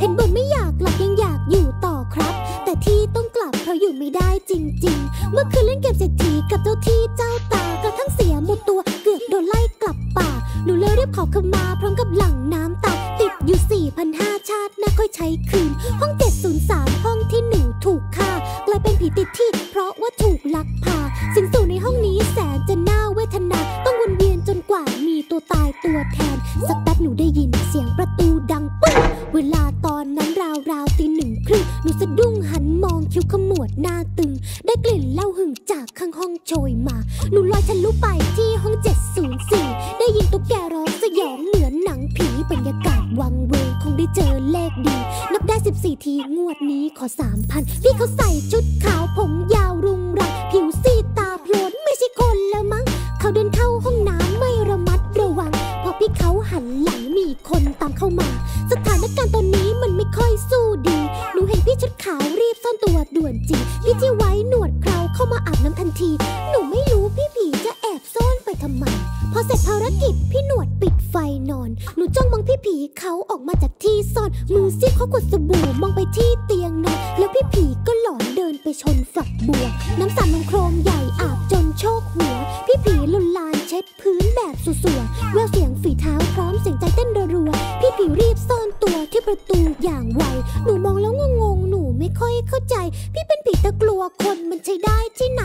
เห็นบ่นไม่อยากกลับยังอยากอยู่ต่อครับ แต่ที่ต้องกลับเพราะอยู่ไม่ได้จริง ๆ เมื่อคืนเล่นเกมเศรษฐีกับเจ้าที่เจ้าตากระทั่งเสียหมดตัวเกือบโดนไล่กลับป่าหนูเลยรีบขอขมาพร้อมกับหลั่งน้ำตาติดอยู่4,500ชาติน่าค่อยใช้คืน ห้อง 703 ห้องที่หนูถูกฆ่ากลายเป็นผีติดที่ เพราะว่าถูกลักพาสินสู่ในห้องนี้แสนจะน่าเวทนา ต้องวนเวียนจนกว่ามีตัวตายตัวแทน สักแป๊บหนูได้ยินเสียงประตู ครึ่งหนูสะดุ้งหันมองคิ้วขมวดหน้าตึง ได้กลิ่นเหล้าหึงจากข้างห้องโชยมา หนูลอยทะลุไปที่ห้อง 704 ได้ยินตุ๊กแกร้องสยองเหมือนหนังผีบรรยากาศวังเวงคงได้เจอเลขดี นับได้ 14 ทีงวดนี้ขอ 3,000 พี่เขาใส่ชุดขาวผมยาวรุงรังผิวซีดตาโพลนไม่ใช่คนแล้วมั้งเขาเดินเข้าห้องน้ำไม่ระมัดระวังพอพี่เขาหันหลังมีคนตามเข้ามา สถานการณ์ตอนนี้มันไม่ค่อยส ตัวด่วนจริง พี่ที่ไว้หนวดเคราเข้ามาอาบน้ำทันที หนูไม่รู้พี่ผีจะแอบซ่อนไปทำไม พอเสร็จภารกิจพี่หนวดปิดไฟนอน หนูจ้องมองพี่ผีเขาออกมาจากที่ซ่อน มือซีบเขากดสบู่มองไปที่เตียงนอนแล้วพี่ผีก็หลอนเดินไปชนฝักบัว น้ำสาดลงโครมใหญ่อาบจนโชกหัว พี่ผีลุนลานเช็ดพื้นแบบสัวๆแววเสียงฝีเท้าพร้อมเสียงใจเต้นรัวๆพี่ผีรีบซ่อนตัวที่ประตูอย่างไว หนูมองแล้วงง ไม่ค่อยเข้าใจ พี่เป็นผีแตะกลัวคนมันใช้ได้ที่ไหน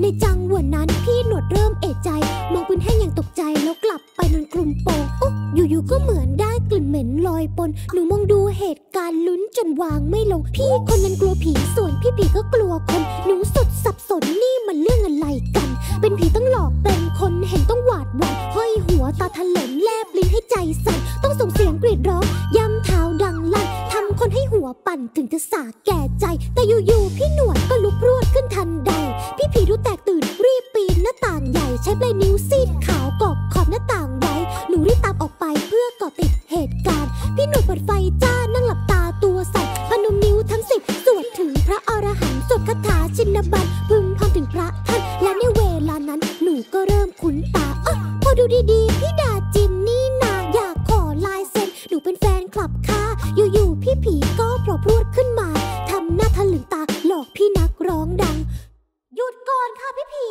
ในจังหวะนั้นพี่หนวดเริ่มเอะใจ มองปืนแห้งอย่างตกใจแล้วกลับไปนอนกลุ่มโปงโอ๊ะอยู่ๆก็เหมือนได้กลิ่นเหม็นลอยปน หนูมองดูเหตุการณ์ลุ้นจนวางไม่ลง พี่คนนั้นกลัวผีส่วนพี่ผีก็กลัวคน หนูสุดสับสนนี่มันเรื่องอะไรกัน เป็นผีต้องหลอกเป็นคนเห็นต้องหวาดหวั่นห้อยหัวตาถลนแลบลิ้นให้ใจสั่นต้องส่งเสียงกรีดร้องย้ำเท้า วปั่นถึงจะสาแก่ใจ แต่อยู่ๆพี่หนวดก็ลุกรวดขึ้นทันใด พี่ผีดูแตกตื่นรีบปีนหน้าต่างใหญ่ ใช้ปลายนิ้วซีดขาวกอกขอบหน้าต่างไว้หนูรีบตามออกไปเพื่อกาะติดเหตุการณ์ พี่หนวดเปิดไฟจ้านั่งหลับตาตัวสั่นพนมนิ้วทั้งสิบสวดถึงพระอรหันต์สวดคาถาชินบัตรพึมพำถึงพระท่านและในเวลานั้นหนูก็เริ่มคุ้นตาเอะพอดูดีๆพี่ดาจิมนี่นาอยากขอลายเซ็นหนูเป็นแฟนคลับค่ะอยู่ๆพี่ผี ก็โผล่พรวดขึ้นมา ทำหน้าทะลึงตาหลอกพี่นักร้องดัง หยุดก่อนค่ะพี่ผี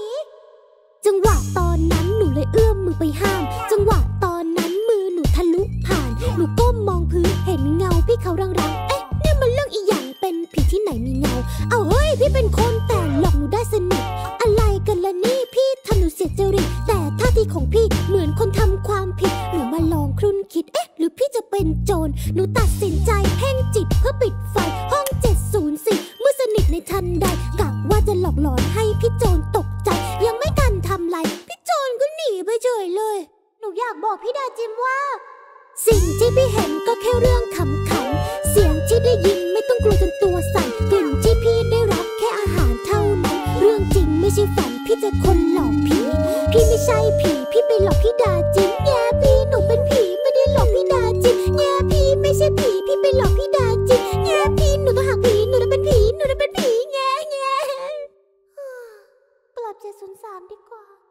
จังหวะตอนนั้นหนูเลยเอื้อมมือไปห้าม จังหวะตอนนั้นมือหนูทะลุผ่าน หนูก้มมองพื้นเห็นเงาพี่เขารังๆเอ๊ะนี่มันเรื่องอีหยังเป็นผีที่ไหนมีเงา เอาเฮ้ยพี่เป็นคนแต่หลอกหนูได้สนิทอะไรกันล่ะนี่พี่ทำหนูเสียจริตแต่ท่าทีของพี่เหมือนคนทำความผิดหนูมาลองครุ่นคิดเอ๊ะ หรือพี่จะเป็นโจรหนูตัดสินใจ นูอยากบอกพี่ดาจิมว่า สิ่งที่พี่เห็นก็แค่เรื่องขำๆเสียงที่ได้ยินไม่ต้องกลัวจนตัวสั่นกลิ่นที่พี่ได้รับแค่อาหารเท่านั้น เรื่องจริงไม่ใช่ฝันพี่จะคนหลอกผี พี่ไม่ใช่ผีพี่ไปหลอกพี่ดาจิมแง่พี่หนูเป็นผีไม่ได้หลอกพี่ดาจิมแง่พี่ไม่ใช่ผีพี่ไปหลอกพี่ดาจิมแง่พี่หนูต้องหักผีหนูจะเป็นผีหนูจะเป็นผีแง่แง่กลับเจ็ดศูนย์สามดีกว่า